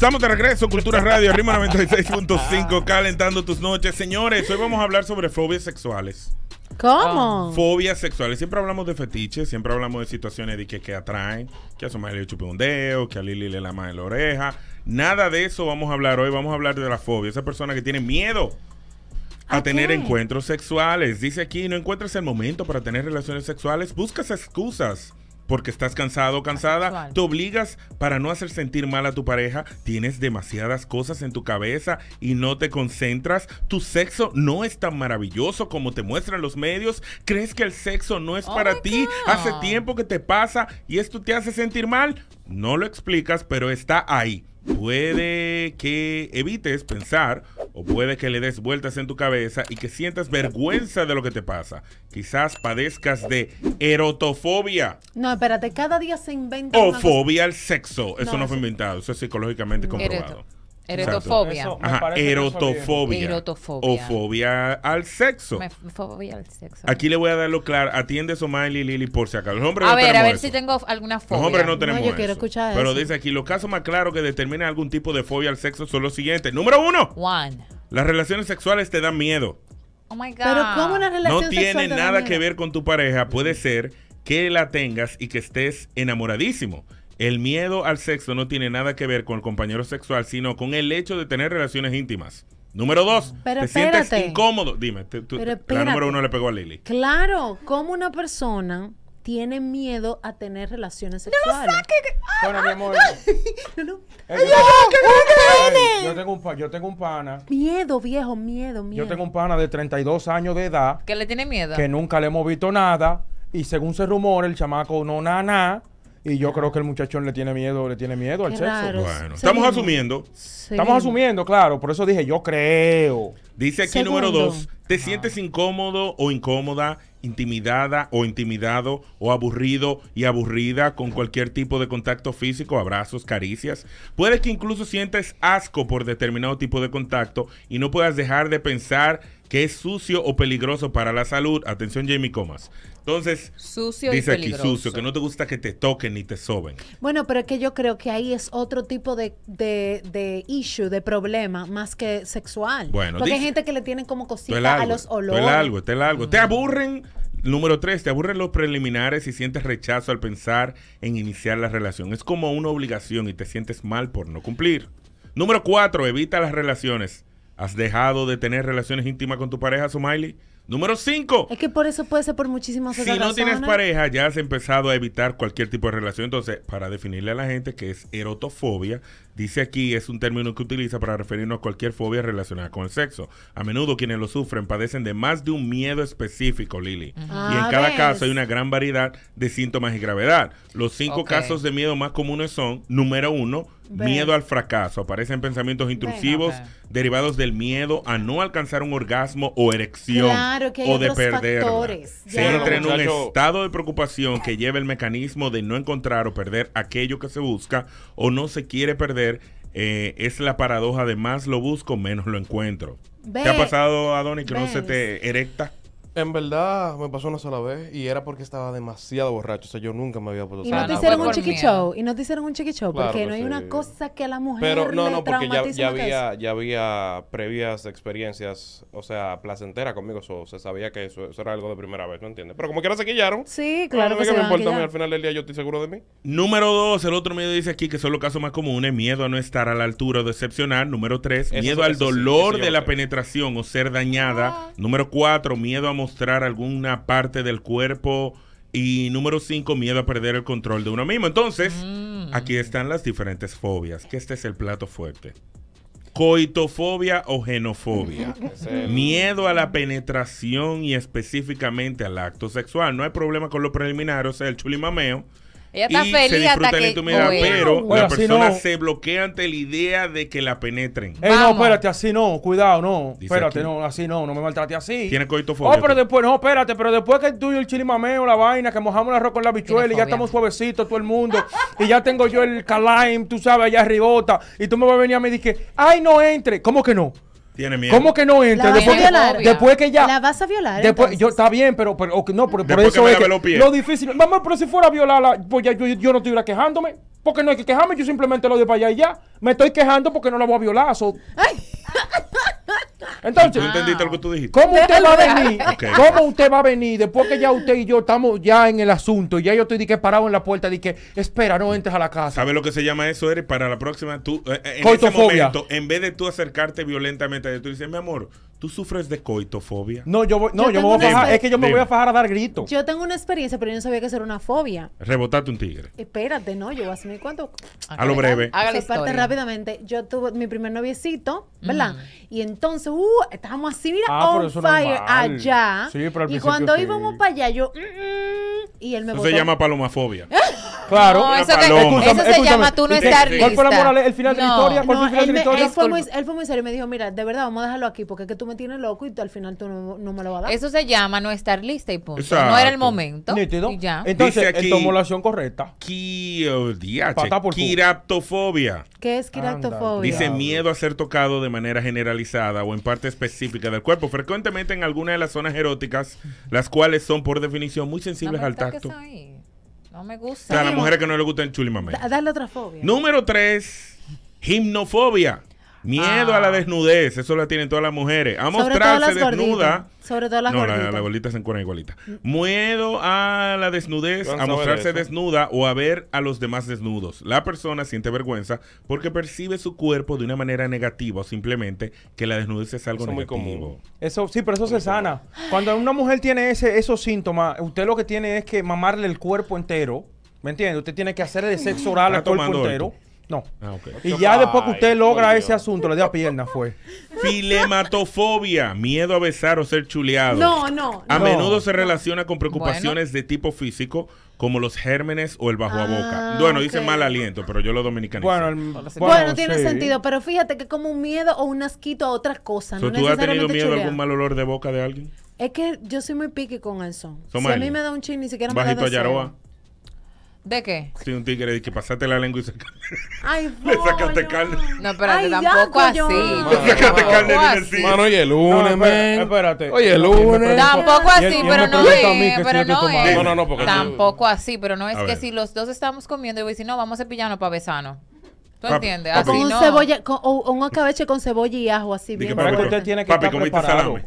Estamos de regreso, Cultura Radio, Rima 96.5, calentando tus noches. Señores, hoy vamos a hablar sobre fobias sexuales. ¿Cómo? Fobias sexuales. Siempre hablamos de fetiches, siempre hablamos de situaciones de que, que atraen, que a su madre le chupe un dedo, que a Lili le lama en la oreja. Nada de eso vamos a hablar hoy. Vamos a hablar de la fobia. Esa persona que tiene miedo a ¿A tener qué? encuentros sexuales. Dice aquí, no encuentras el momento para tener relaciones sexuales, buscas excusas. Porque estás cansado o cansada, te obligas para no hacer sentir mal a tu pareja, tienes demasiadas cosas en tu cabeza y no te concentras, tu sexo no es tan maravilloso como te muestran los medios, crees que el sexo no es Oh para ti, God. hace tiempo que te pasa y esto te hace sentir mal, no lo explicas, pero está ahí. Puede que evites pensar o puede que le des vueltas en tu cabeza y que sientas vergüenza de lo que te pasa. Quizás padezcas de erotofobia No, espérate, cada día se inventa o una cosa. fobia al sexo. Eso No, no, fue inventado, eso es psicológicamente comprobado. Eso- Me Ajá, erotofobia. Erotofobia. O fobia al sexo. Me, fobia al sexo. Aquí le voy a darlo claro. Atiende Somalia y Lili por si acaso. Los hombres a no ver, a ver eso. si tengo alguna Los fobia. hombres no tenemos yo quiero eso. escuchar Pero eso. dice aquí, los casos más claros que determinan algún tipo de fobia al sexo son los siguientes. Número uno, One. las relaciones sexuales te dan miedo. Oh my God. Pero ¿cómo una relación No tiene nada que ver con tu pareja. Puede ser que la tengas y que estés enamoradísimo. El miedo al sexo no tiene nada que ver con el compañero sexual, sino con el hecho de tener relaciones íntimas. Número dos, Pero te sientes incómodo. Dime, tú- Pero la número uno le pegó a Lili. Claro, ¿cómo una persona tiene miedo a tener relaciones sexuales? Bueno, mi amor. No, no. eh, yo, tengo un pa- yo tengo un pana. Miedo, viejo, miedo, miedo. Yo tengo un pana de 32 años de edad ¿Que le tiene miedo? que nunca le hemos visto nada. Y según se rumora, el chamaco no na na. Y yo creo que el muchachón le tiene miedo, le tiene miedo al sexo. raro. Bueno, Seguimos. estamos asumiendo. Estamos asumiendo, claro. Por eso dije, yo creo. Dice aquí Segundo. número dos, te sientes incómodo o incómoda, intimidada o intimidado o aburrido y aburrida con cualquier tipo de contacto físico, abrazos, caricias. Puede que incluso sientes asco por determinado tipo de contacto y no puedas dejar de pensar que es sucio o peligroso para la salud. Atención Jamie Comas. Entonces, Sucio dice y aquí sucio, que no te gusta que te toquen ni te soben. Bueno, pero es que yo creo que ahí es otro tipo de, de, de issue, de problema, más que sexual. Bueno, Porque hay gente que le tienen como cosita a los olores. es largo, esto es largo. Te aburren, número tres, te aburren los preliminares y sientes rechazo al pensar en iniciar la relación. Es como una obligación y te sientes mal por no cumplir. Número cuatro, evita las relaciones. ¿Has dejado de tener relaciones íntimas con tu pareja, Sumaili? Número cinco, Es que por eso puede ser por muchísimas si otras no tienes pareja, ya has empezado a evitar cualquier tipo de relación. Entonces, para definirle a la gente que es erotofobia, dice aquí, es un término que utiliza para referirnos a cualquier fobia relacionada con el sexo. A menudo quienes lo sufren padecen de más de un miedo específico, Lili. Y en Ah, cada ¿ves? caso hay una gran variedad de síntomas y gravedad. Los cinco casos de miedo más comunes son, número uno, Miedo al fracaso. Aparecen pensamientos intrusivos derivados del miedo a no alcanzar un orgasmo o erección Claro que hay o de factores. Se entra en un estado de preocupación que lleva el mecanismo de no encontrar o perder aquello que se busca o no se quiere perder. eh, es la paradoja de más lo busco, menos lo encuentro. Ve, ¿Te ha pasado, Adonis, que no se te erecta? En verdad, me pasó una sola vez y era porque estaba demasiado borracho. O sea, yo nunca me había puesto Y no te hicieron un chiqui show. Y no te hicieron un chiqui show. Claro porque que no hay sí. una cosa que a la mujer Pero no, le no, porque ya, había, ya había previas experiencias, o sea, placenteras conmigo. so, se sabía que eso, eso era algo de primera vez, ¿no entiendes? Pero como quiera se quillaron. Sí, claro No, que ¿qué se me importa a mí? Al final del día yo estoy seguro de mí. Número dos, el otro miedo dice aquí que son los casos más comunes, miedo a no estar a la altura o decepcionar. Número tres, Eso- miedo al eso sí, dolor de la penetración o ser dañada. Número cuatro, miedo a mostrar alguna parte del cuerpo. Y número cinco, miedo a perder el control de uno mismo. Entonces, aquí están las diferentes fobias, que este es el plato fuerte. Coitofobia o genofobia. Miedo a la penetración y específicamente al acto sexual. No hay problema con lo preliminar, o sea, el chulimameo. Ella está y se feliz hasta disfruta la que... intimidad, Oye, pero Oye, la así persona no. se bloquea ante la idea de que la penetren. Ey, no, Vamos. espérate, así no, cuidado, no. Dice espérate, aquí. no, así no, no me maltrate así. Tiene coitofobia. Oh, pero tú. después, no, espérate, pero después que tú y el chilimameo, la vaina, que mojamos el arroz con la bichuela y ya fobia. estamos suavecitos todo el mundo, y ya tengo yo el calaim, tú sabes, allá arribota, y tú me vas a venir a mí y dices, ay, no entre. ¿Cómo que no? Tiene miedo. ¿Cómo que no entre? ¿La vas a Después, que- violar? después que ya... ¿La vas a violar? Después, entonces? yo está bien, pero, pero no, pero por que eso es que los pies. lo difícil. Vamos, pero si fuera a violarla, pues ya yo, yo no estuviera quejándome. Porque no hay que quejarme, yo simplemente lo doy para allá y ya. Me estoy quejando porque no la voy a violar. so- Entonces, ¿Tú entendiste lo que tú dijiste? ¿Cómo usted va a venir? ¿Cómo usted va a venir después que ya usted y yo estamos ya en el asunto y ya yo estoy de que parado en la puerta de que espera, no entres a la casa? ¿Sabes lo que se llama eso, Eric? Para la próxima, tú, eh, eh, en ese Coitofobia. momento, en vez de tú acercarte violentamente a él, tú dices, mi amor, tú sufres de coitofobia. No, yo voy, no, Yo yo, me voy a fajar, es que yo me Dime. voy a fajar a dar gritos. Yo tengo una experiencia, pero yo no sabía que eso era una fobia. Rebotate un tigre. Espérate, no, yo voy a hacer mi cuento. A lo breve. Haga la parte rápidamente. Yo tuve mi primer noviecito, ¿verdad? Y entonces, uh, estábamos así, mira, Ah, on fire normal. allá. Sí, pero al y cuando sí. íbamos para allá, yo, mm, mm, y él me Eso botó. se llama palomafobia. Claro. No, eso, que- paloma. eso se Escúchame, llama tú no estar Sí. ¿Cuál fue la moral- el final de la No. historia? ¿Cuál No, fue el final él, de la historia? él fue muy, él fue muy serio y me dijo, mira, de verdad, vamos a dejarlo aquí porque es que tú me tienes loco y tú, al final tú no, no me lo vas a dar. Eso se llama no estar lista y punto. Exacto. No era el momento. Nítido. Y ya. Entonces, él tomó la acción correcta. Qui- ¿Qué es quiractofobia? Dice miedo a ser tocado de manera generalizada o en parte específica del cuerpo, frecuentemente en alguna de las zonas eróticas, las cuales son por definición muy sensibles al tacto. ahí. No me O gusta. sea, a las mujeres que no les gusta el chulimamé. Da- Dale otra fobia. Número 3, gimnofobia. Miedo Ah. a la desnudez, eso la tienen todas las mujeres. A mostrarse las desnuda. gorditas. Sobre todo las no, la, gorditas. la gordita se encuentra igualita. Miedo a la desnudez, no a mostrarse eso. desnuda o a ver a los demás desnudos. La persona siente vergüenza porque percibe su cuerpo de una manera negativa o simplemente que la desnudez es algo Eso es muy negativo. común. Eso, sí, pero eso se sana. Cuando una mujer tiene ese, esos síntomas, usted lo que tiene es que mamarle el cuerpo entero. ¿Me entiende? Usted tiene que hacerle de sexo oral al ¿Está cuerpo entero. algo? No. Ah, ok. Y ya después que usted logra ese asunto, le da pierna, fue. Filematofobia, miedo a besar o ser chuleado. No, no. A No. menudo se relaciona con preocupaciones de tipo físico, como los gérmenes o el bajo a boca. Ah, Bueno, dice ok. mal aliento, pero yo lo dominicanizo. Bueno, el- Bueno, tiene sí. sentido, pero fíjate que como un miedo o un asquito a otra cosa. So, no ¿Tú has tenido necesariamente miedo a algún mal olor de boca de alguien? Es que yo soy muy piqui con eso. Si Somalia. a mí me da un chin, ni siquiera me Bajito da a deseo. Yaroa. ¿De qué? Sí, un tigre de que pasaste la lengua y saca- Ay, Le sacaste carne. No, espérate, Ay, tampoco así. Mano, Sacaste carne así. encima. Mano, oye, el No, lunes, man. espérate. Oye, el lunes. Tampoco así, y pero no es. si Pero yo no es. No, no, no, porque Tampoco así, pero no es que si los dos estamos comiendo y voy a decir, no, vamos a cepillarnos para besarnos. ¿Tú Papi, entiendes? papi. Con un no. cebolla, con, o, o un acabeche con cebolla y ajo así bien que Pero que usted tiene que papi, estar preparado.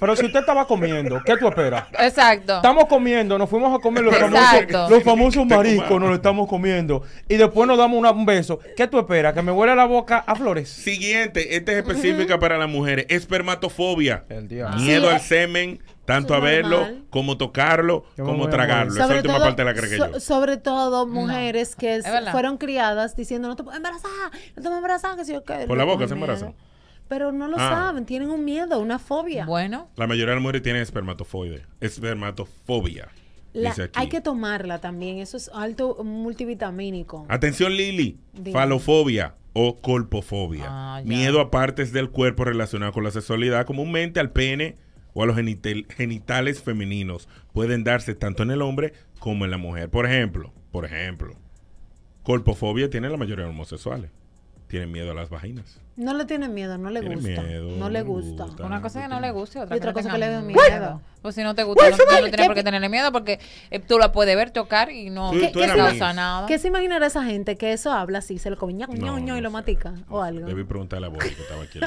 Pero si usted estaba comiendo, ¿qué tú esperas? Exacto. Estamos comiendo, nos fuimos a comer los Exacto. famosos, los famosos mariscos, nos lo estamos comiendo. Y después nos damos una- un beso. ¿Qué tú esperas? ¿Que me huele la boca a flores? Siguiente, esta es específica para las mujeres. Espermatofobia. El. Miedo Sí, al semen, tanto a verlo, normal. como tocarlo, como tragarlo. Esa última parte la so- yo. sobre todo mujeres que es fueron criadas diciendo no te puedes embarazar, no te puedes embarazar, que si yo qué. Por la boca se embarazan. Pero no lo Ah. saben, tienen un miedo, una fobia. Bueno, La mayoría de las mujeres tienen espermatofoide. Espermatofobia. La- dice aquí. hay que tomarla también, eso es alto multivitamínico. Atención Lili, Dime. falofobia o colpofobia. Ah. Miedo a partes del cuerpo relacionadas con la sexualidad, comúnmente al pene o a los genital- genitales femeninos. Pueden darse tanto en el hombre como en la mujer. Por ejemplo, por ejemplo, colpofobia tiene la mayoría de homosexuales. Tienen miedo a las vaginas. No le tienen miedo, no le Tiene gusta. miedo, no le gusta. gusta. una cosa que no le guste, otra, Y otra que cosa no que le dé miedo. miedo. Pues si no te gusta, no, no tienes por qué tenerle miedo porque eh, tú la puedes ver, tocar y no te eras causa nada. ¿Qué se imaginará esa gente que eso habla así, se lo come ño, ño, No, y lo sé. matica o algo? Debí preguntarle a Boli que estaba aquí.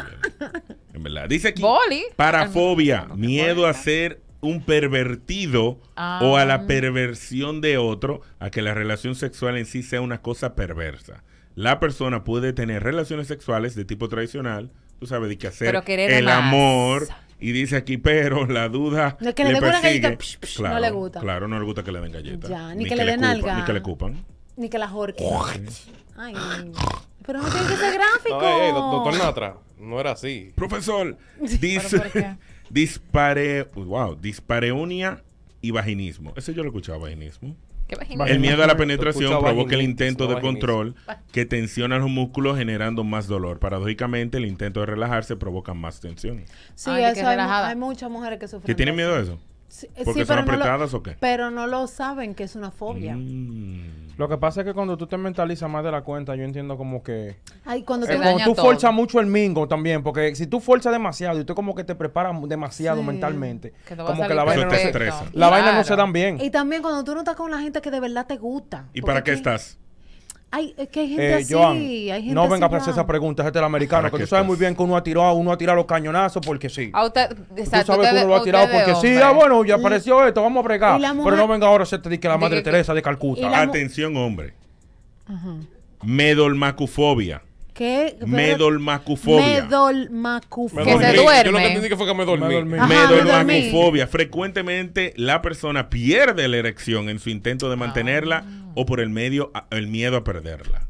En verdad. Dice aquí. Boli. Parafobia. Miedo a ser un pervertido Ah. o a la perversión de otro, a que la relación sexual en sí sea una cosa perversa. La persona puede tener relaciones sexuales de tipo tradicional, tú sabes, de que hacer Pero querer el más. amor. Y dice aquí, pero la duda que le le den una persigue. galleta, psh, psh, no le gusta. Claro, no le gusta que le den galletas. Ya, ni que le den cupan. Ni que le cupan. Ni que la jorque. Ay, pero no tiene que ser gráfico. No, ey, ey, doctor Natra, no era así. Profesor, ¿Pero dice dispare, wow, dispareunia y vaginismo. Ese yo lo escuchaba, vaginismo. El miedo a la penetración provoca el intento de control que tensiona los músculos generando más dolor. Paradójicamente, el intento de relajarse provoca más tensión. Sí, Ay, eso hay, hay muchas mujeres que sufren. ¿Que tienen miedo a eso? Sí, ¿Porque sí, son pero no lo- apretadas o qué? Pero no lo saben que es una fobia. Mm. Lo que pasa es que cuando tú te mentalizas más de la cuenta, yo entiendo como que... Ay, cuando Eh, cuando tú todo. fuerzas mucho el mingo también, porque si tú fuerzas demasiado y tú como que te preparas demasiado Sí. mentalmente, Que te va a como que la vaina, no se, estresa. la vaina no se dan bien. Y también cuando tú no estás con la gente que de verdad te gusta. ¿Y para qué estás? Hay, es que hay gente Eh, así. Joan, hay gente no venga a hacer ya. esa pregunta, ese es el americano, que tú sabes muy bien que uno ha tirado, uno ha tirado los cañonazos porque sí. A usted, Tú sabes que uno lo ha tirado porque sí, ah, bueno, ya apareció esto, vamos a bregar. Pero no venga ahora a hacerte di que la Madre que- Teresa de Calcuta. Atención, hombre. Ajá. Medolmacufobia. ¿Qué? Medolmacufobia. Medolmacufobia. Que se dormí. Yo duerme. lo que entendí que fue que me dormí. Me dormí. Ajá, me dormí. Medolmacufobia. Frecuentemente la persona pierde la erección en su intento de mantenerla o por el medio el miedo a perderla.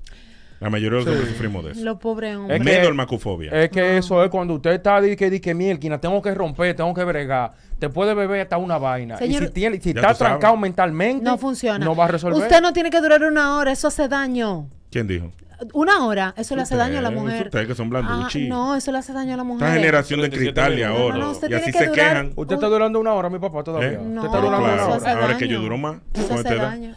La mayoría de los hombres sufrimos de eso. Lo pobre hombre. Es que- Medolmacufobia. Es que eso es cuando usted está di que di que mielquina, tengo que romper, tengo que bregar. Te puede beber hasta una vaina. Señor- y si, tiene, si Ya está trancado mentalmente, no funciona. No va a resolver. Usted no tiene que durar una hora, eso hace daño. ¿Quién dijo? Una hora, eso le hace daño a la mujer. ustedes que son blanduchis. Ah, no, eso le hace daño a la mujer. Esta generación de 27 cristal minutos. ahora. No, no, usted y así se que durar- quejan. Usted está durando una hora, mi papá, todavía. ¿Eh? No, Usted está durando claro. una hora. Ahora que daño. yo duro más. Eso hace daño.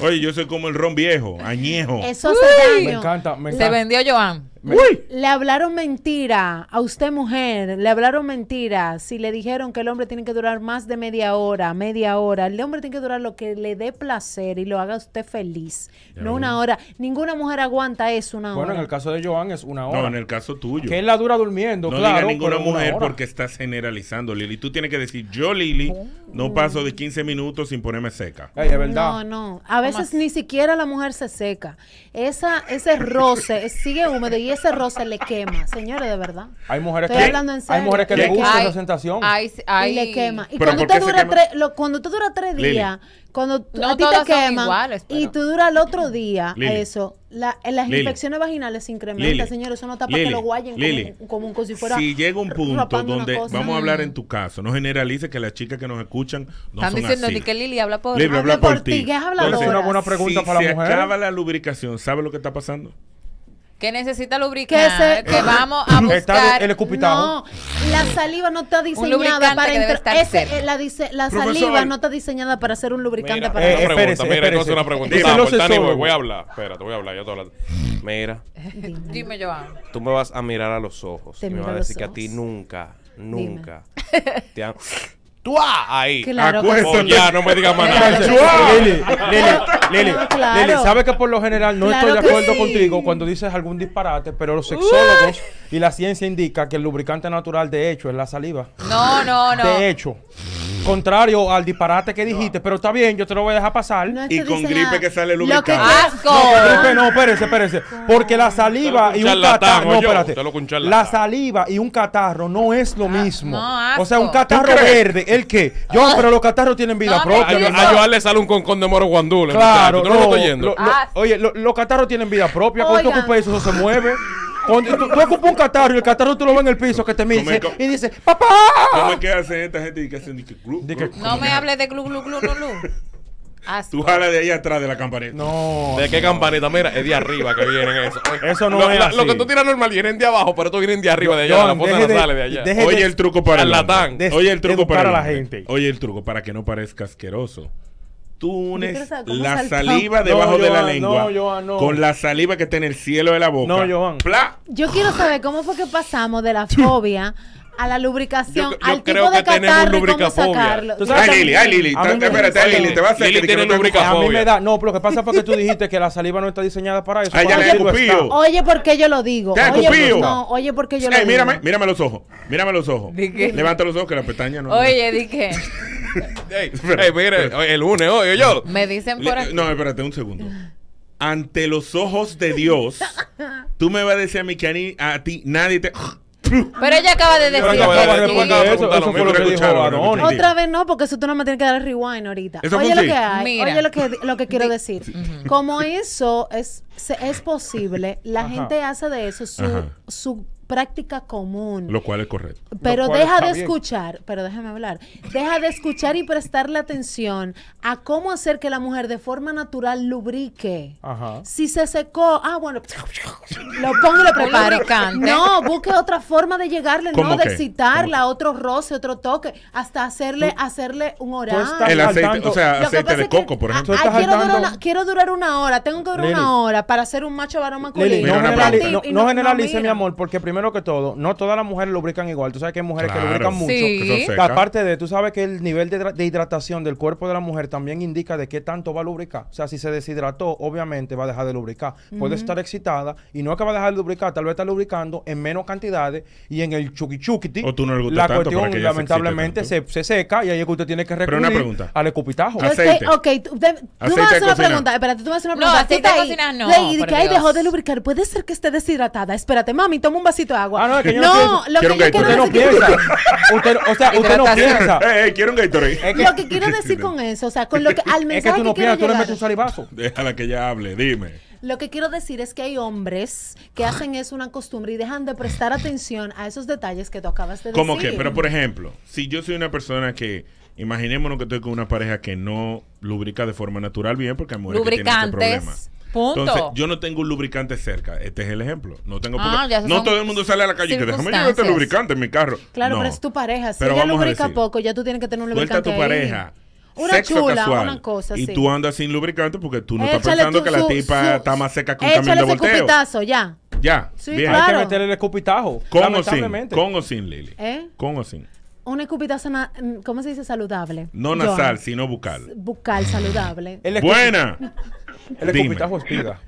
Oye, yo soy como el ron viejo, añejo. Eso hace Me daño. encanta, me Se encanta. vendió Joan. Uy. Le hablaron mentira a usted mujer, le hablaron mentira si le dijeron que el hombre tiene que durar más de media hora, media hora. El hombre tiene que durar lo que le dé placer y lo haga usted feliz, Ya no una hora. Ninguna mujer aguanta eso una Bueno, en hora. el caso de Joan es una hora. No, en el caso tuyo. Que él la dura durmiendo, No claro. diga ninguna mujer hora. porque estás generalizando, Lili. Tú tienes que decir, yo, Lili, no paso de 15 minutos sin ponerme seca. Ey, es verdad. No, no. A veces ni siquiera la mujer se seca. Esa, ese roce es- sigue húmedo y ese roce le quema. Señores, de verdad. Hay mujeres Estoy que, hablando en hay serio. mujeres que le gusta esa sensación. y le quema. Y ¿Pero cuando te dura quema? tres, lo- cuando tú duras tres Lili. días, cuando tú- No a ti te queman iguales, y tú duras el otro día Lili. eso, la, en las Lili. infecciones vaginales se incrementan, señores. Eso no está para Lili. que lo guayen Lili. como, como, como si fuera. si llega un punto donde, vamos a hablar en tu caso, no generalice que las chicas que nos escuchan no Están son diciendo así. ni que Lili habla por. Lili, Habla por por ti, es una buena pregunta si para la mujer. acaba la lubricación, ¿sabe lo que está pasando? Que necesita lubricar. se- Que vamos a Está buscar. el escupitajo. No, la saliva no está diseñada lubricante para que debe entrar. estar cerca. Ese, eh, la, dice, la Profesor. saliva no está diseñada para ser un lubricante Mira, para eh, una pregunta, espérese, mira, entonces una pregunta. Los Tani, voy, voy a hablar. Espérate, voy a hablar, ya te hablando. Mira, Dime, Joan. tú me vas a mirar a los ojos Te y me vas a a decir que a ti nunca, nunca te han... ¡Tú ah, ahí! Claro que Acuéstate. Oh, ya, no me digas más nada. Lili, Lili, Lili, Claro. Lili, sabe que por lo general no Claro estoy de que acuerdo sí. contigo cuando dices algún disparate, pero los sexólogos y la ciencia indica que el lubricante natural de hecho es la saliva. No, no, no. De hecho, contrario al disparate que dijiste, pero está bien, yo te lo voy a dejar pasar. No Y con gripe que sale Lo lubricante. ¡Asco! No, gripe no, espérese, espérese. Porque la saliva y lo un charlatán, catarro. No, oye, espérate. usted lo con charlatán. La saliva y un catarro no es lo mismo. no, o sea, un asco. catarro ¿Tú crees? verde, ¿el qué? Yo, pero los catarros tienen vida No, propia. A, Joan le sale un concón de moro guandule. Claro, muchacho. ¿Tú no lo lo- lo- Ah. oye, lo- los catarros tienen vida propia. Cuando tú ocupas eso, eso se mueve. Cuando tú, tú ocupas un catarro y el catarro tú lo ves en el piso que te mira y dice, y dice, ¡Papá! ¿Cómo es que hacen esta gente y que hacen? y que glu, Di que- glu? No me hables de glu, glu, glu, glu, glu. Asco. Tú jalas de ahí atrás de la campanita. No. ¿De qué campanita? Mira, es de arriba que vienen eso. Eso no lo, es la- así. Lo que tú tiras normal vienen de abajo, pero tú vienen de arriba de allá. Joan, la deje de- nasales de allá. deje- Oye el truco para el. De- Oye el truco para la gente. Oye el truco para que no parezca asqueroso. Tú unes la saltó. saliva No, debajo de la lengua no, Joan, no. con la saliva que está en el cielo de la boca. No, Joan. ¡Pla! Yo quiero saber cómo fue que pasamos de la fobia a la lubricación, Yo- yo al creo tipo de que tenemos catarro y cómo sacarlo. Ay, Lili, ay, Lili. Espérate, ay, Lili, te vas a hacer Lili que tiene lubricafobia. A mí me da, no, pero lo que pasa fue que tú dijiste que la saliva no está diseñada para eso. Ah, ya le escupío. Oye, ¿por qué yo lo digo? ¿Te Oye, no, oye, ¿por qué yo lo digo? mírame, mírame los ojos. Mírame los ojos. Levanta los ojos que la pestaña no. Oye, di que. Ey, ey, mire, oye, el lunes, oye, yo. Me dicen por aquí. no, espérate un segundo. Ante los ojos de Dios, tú me vas a decir a mí que a ti nadie te. Pero ella acaba de decir de que responder Eso, eso lo fue lo que dijo. Otra vez no, porque eso tú no me tienes que dar el rewind ahorita. Eso oye lo sí. que hay, Mira. oye lo que, lo que quiero decir. Como eso es, se- es posible, la Ajá. gente hace de eso su, Ajá. su práctica común. Lo cual es correcto. Pero deja de bien. escuchar, pero déjame hablar. Deja de escuchar y prestarle atención a cómo hacer que la mujer de forma natural lubrique. Ajá. Si se secó, ah, bueno, lo pongo y lo preparo. No, busque otra forma de llegarle, ¿Cómo no de qué? excitarla, otro roce, otro toque, hasta hacerle, hacerle un oral. El aceite, o sea, aceite de que, coco, por ah, ejemplo. Ah, quiero, durar una, quiero durar una hora, tengo que durar Lili. una hora para ser un macho varón masculino. Lili, no, generalice, pregunta. no, Y no generalice, mira. mi amor, porque primero primero que todo, no todas las mujeres lubrican igual. Tú sabes que hay mujeres Claro. que lubrican mucho. Sí. Seca. Aparte de, tú sabes que el nivel de, de hidratación del cuerpo de la mujer también indica de qué tanto va a lubricar. O sea, si se deshidrató, obviamente va a dejar de lubricar. Puede estar excitada y no es que va a dejar de lubricar, tal vez está lubricando en menos cantidades y en el chuki chuquiti. O tú no le gusta La tanto para cuestión que se lamentablemente excite se, se seca y ahí es que usted tiene que Pero recurrir una pregunta. al escupitajo. Ok, Aceite. ok, tú, tú me Aceite vas a hacer una pregunta. Espérate, tú me vas a hacer una No, pregunta. aceite Tú de ahí, cocina no, Lady, que Dios. dejó de lubricar. Puede ser que esté deshidratada. Espérate, mami, toma un vasito de agua. Ah, no, es que yo no, no lo Quiero que yo quiero Usted no decir que- piensa. Usted, o sea, usted no piensa. Eh, eh, quiero un Gatorade. Es que, Lo que quiero decir con eso, o sea, con lo que al es mensaje que tú no quiero piensas, tú le metes un salivazo. Déjala que ella hable, dime. Lo que quiero decir es que hay hombres que hacen eso una costumbre y dejan de prestar atención a esos detalles que tú acabas de decir. ¿Cómo que? Pero por ejemplo, si yo soy una persona que, imaginémonos que estoy con una pareja que no lubrica de forma natural bien, porque hay mujeres que tienen ese problema. Punto. Entonces, yo no tengo un lubricante cerca. Este es el ejemplo. No tengo Ah, ya No todo el mundo sale a la calle y que déjame llevar este lubricante en mi carro. Claro, No. pero es tu pareja. Si Pero ella vamos a lubrica decir, poco, ya tú tienes que tener un Suelta lubricante tu ahí. pareja. Una sexo chula, casual, una cosa Y tú andas sin lubricante porque tú no estás Échale pensando tú que la su- tipa su- está más seca que un camión Échale de volteo. cupitazo, ya. Ya, Sí, bien. claro. Hay que meterle el escupitajo. Con o sin, con o sin, Lili. ¿Eh? Con o sin. Un escupitazo, na- ¿cómo se dice? Saludable. No nasal, sino bucal. Bucal saludable. Buena. El Dime. escupitajo espiga.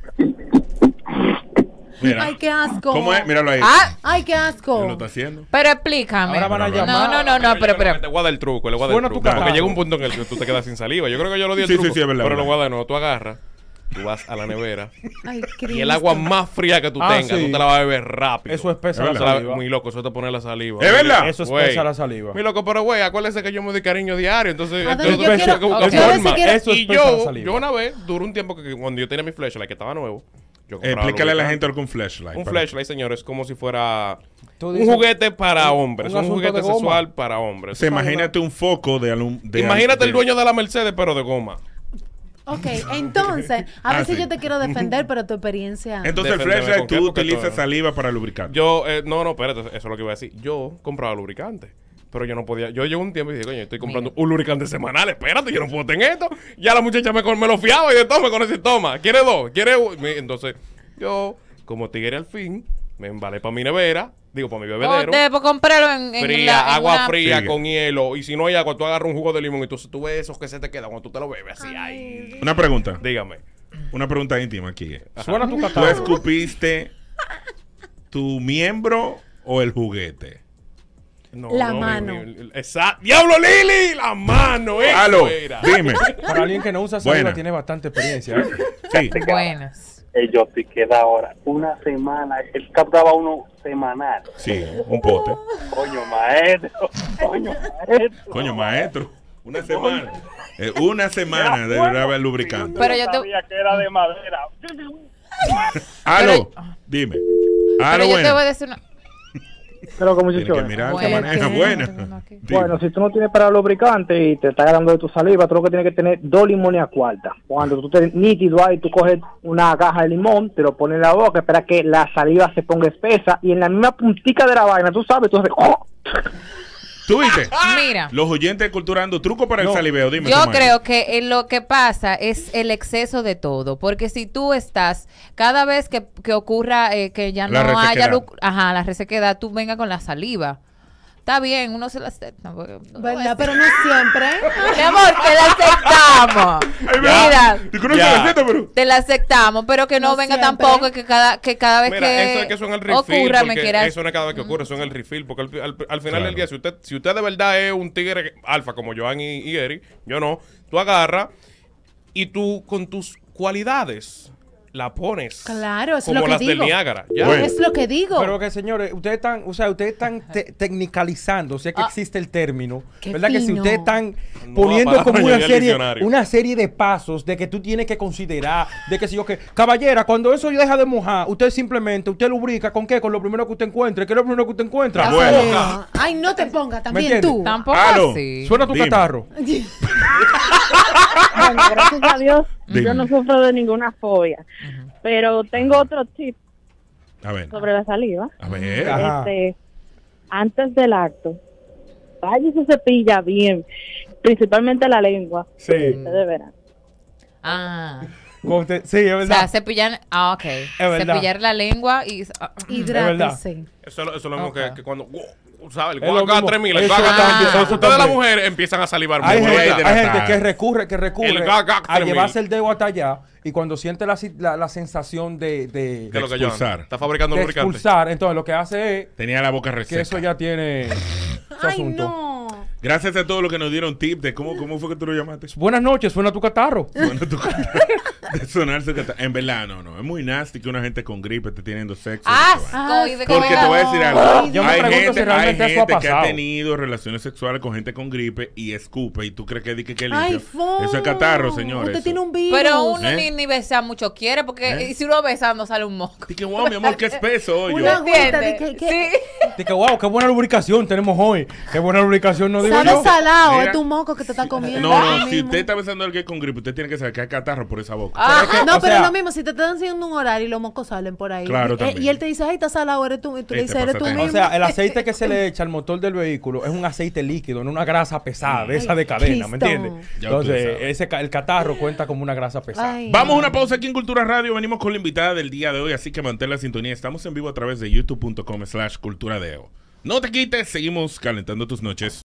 Mira. Ay, qué asco. ¿Cómo es? Míralo ahí. Ah, Ay, qué asco. Él lo está haciendo. pero explícame. Ahora van a No, llamar. No, no, no, no, pero, Te pero. voy a dar el truco, le voy a dar el tu truco. Porque llega un punto en el que tú te quedas sin saliva. Yo creo que yo lo di el Sí, truco. sí, sí, es verdad, Pero lo verdad. voy a dar de nuevo. Tú agarras, tú vas a la nevera. Ay, y el agua más fría que tú Ah, tengas, sí. tú te la vas a beber rápido. Eso espesa Es la verdad. saliva. Muy loco, eso te pone la saliva. ¿Es verdad? Eso Güey. espesa la saliva. Mi loco, pero güey, acuérdese que yo me doy cariño diario, entonces... Ah, entonces yo tengo quiero- que buscar yo a veces forma. quiero- Eso Y espesa la yo, saliva. yo una vez, duró un tiempo que cuando yo tenía mi flashlight, que estaba nuevo, yo compraba Explícale a la lubricante. gente algún flashlight. Un para- flashlight, señores, es como si fuera Tú un dices- juguete para hombres, un un, asunto juguete de goma. sexual para hombres. O sea, imagínate un foco de alum de Imagínate el de- dueño de la Mercedes, pero de goma. Ok, entonces, a Ah, ver si sí. yo te quiero defender, pero tu experiencia. Entonces el Deféndeme, flashlight ¿con qué? tú Porque utilizas todo- saliva para lubricar. Yo, eh, no, no, espérate, eso es lo que iba a decir. Yo compraba lubricante. Pero yo no podía, yo llevo un tiempo y dije, coño, estoy comprando un lubricante semanal, espérate, yo no puedo tener esto. Ya la muchacha me, me lo fiaba y de toma con ese toma. ¿Quiere dos? ¿Quiere uno? Mi- Entonces, yo, como tigre al fin, me embalé para mi nevera, digo, para mi O bebedero. debo comprarlo en, en Fría, la- en agua una- fría con hielo. Y si no hay agua, tú agarras un jugo de limón y entonces tú ves esos que se te quedan cuando tú te lo bebes así. Ay. Una pregunta. Dígame. Una pregunta íntima aquí. Suena tu ¿Tú catarro. escupiste tu miembro o el juguete? No, La no, mano. esa- ¡Diablo, Lili! ¡La mano! era. dime. Para alguien que no usa saliva tiene bastante experiencia. ¿eh? Sí. Buenas. Ellos sí queda ahora una semana. Él captaba uno semanal. Sí, un pote. Coño, maestro. Coño, maestro. Coño, maestro. Una semana. Eh, una semana de duraba el lubricante. Pero yo te- sabía que era de madera. Aló, dime. Pero yo te voy a decir una. Pero como Tienes que mirar que Buena. Bueno, si tú no tienes para lubricante y te está ganando de tu saliva, tú lo que tienes que tener dos limones a cuarta. Cuando tú estés nítido ahí, tú coges una caja de limón, te lo pones en la boca, espera que la saliva se ponga espesa y en la misma puntica de la vaina, tú sabes, tú haces... ¿Tú viste? Mira. Los oyentes de culturando truco para el saliveo. Dime. Yo creo que eh, lo que pasa es el exceso de todo, porque si tú estás, cada vez que, que ocurra eh, que ya La no haya, resequedad. lu- ajá, la resequedad, tú venga con la saliva. Está bien, uno se la acepta. porque- no ¿Verdad? Pero no siempre. Mi amor, te la aceptamos. Mira, te la aceptamos, pero que no, No venga siempre. tampoco y que cada, que cada vez Mira, que, eso es que son el refill. ocurra me quieras. Eso no es cada vez que ocurre, son el refill. Porque al, al- al final Claro. del día, si usted, si usted de verdad es un tigre alfa como Joan y, y Eric, yo no, tú agarras y tú con tus cualidades la pones. Claro, es como lo que las digo. del Niágara. ¿ya? Bueno. Es lo que digo. Pero que señores, ustedes están, o sea, ustedes están te- tecnicalizando, sé que Ah. existe el término, Qué ¿verdad? Que si ustedes están poniendo como una serie, una serie de pasos de que tú tienes que considerar, de que si yo que, caballera, cuando eso deja de mojar, usted simplemente, usted lubrica con qué, con lo primero que usted encuentre, ¿qué es lo primero que usted encuentra? Bueno. saliva. Ay, no te pongas también tú. Tampoco así. Suena tu Dime. catarro. Bueno, gracias a Dios, Dime. yo no sufro de ninguna fobia. Pero tengo otro tip A ver. sobre la saliva. A ver. Este, antes del acto, vaya y se cepilla bien, principalmente la lengua. Sí. Ustedes verán. Ah. Usted- sí, es O verdad. sea, cepillar, ah, ok. verdad. Cepillar la lengua y... ah, Hidrátese. Eso, es lo- eso es lo mismo Ok. que, que cuando. uh, ¿Sabes? El guaca mismo. 3000. El Eso guaca exactamente, 3000. eso Ustedes las mujeres empiezan a salivar Hay mucho, gente, hay gente que recurre, que recurre El gaga a 3000. llevarse el dedo hasta allá y cuando siente la, la, la sensación de, de, ¿Qué es lo que expulsar. Está fabricando de lubricante. expulsar, entonces lo que hace es Tenía la boca reseca. que eso ya tiene su Ay, asunto. no. Gracias a todos los que nos dieron tip de cómo, cómo fue que tú lo llamaste. Buenas noches, suena tu catarro. Bueno, tú- de sonarse que En verdad, no, no. Es muy nasty que una gente con gripe esté teniendo sexo. Asco. Ah, y de Porque te voy a decir algo. Ay, Yo me hay pregunto gente, si realmente hay eso ha gente que ha tenido relaciones sexuales con gente con gripe y escupe y tú crees que, que, que Ay, limpio. fo. Eso es catarro, señores. Usted tiene un virus. Pero uno ¿Eh? ni, ni besar mucho quiere, porque ¿Eh? y si uno besando sale un moco. Di que, wow, mi amor, qué espeso hoy. Una yo. de que, que Sí. Dice que wow, qué buena lubricación tenemos hoy. Qué buena lubricación nos sabe salado, Mira. es tu moco que te está comiendo. No, no, si usted está besando a alguien con gripe, usted tiene que saber que hay catarro por esa boca. Ah, Pero es que, No, o pero sea, es lo mismo, si te están haciendo un horario y los mocos salen por ahí. Claro, y, también. y él te dice, ay, está salado, eres tú. Y tú le Ey, te dices, eres tú mismo. O sea, el aceite que se le echa al motor del vehículo es un aceite líquido, no una grasa pesada, de esa de cadena, ¿me entiendes? Entonces, ese, el catarro cuenta como una grasa pesada. Ay, Vamos a una pausa aquí en Cultura Radio. Venimos con la invitada del día de hoy, así que mantén la sintonía. Estamos en vivo a través de youtube.com slash culturadeo. No te quites, seguimos calentando tus noches.